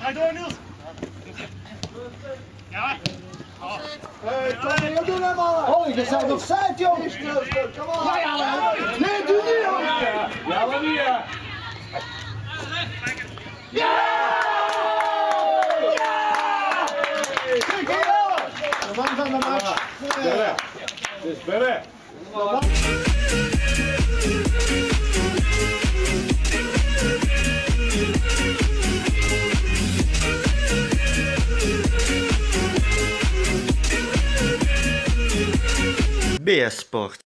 Ga door Niels. Ja. Hey, Tommy, wat doen hem al? Oh, je staat op zijde, jongens. Kom op. Ja, ja, Nee, doe niet, jongen. Ja, maar niet, ja. Kijk hier, jongens. De man van de match. Berre. Het is Berre. beersport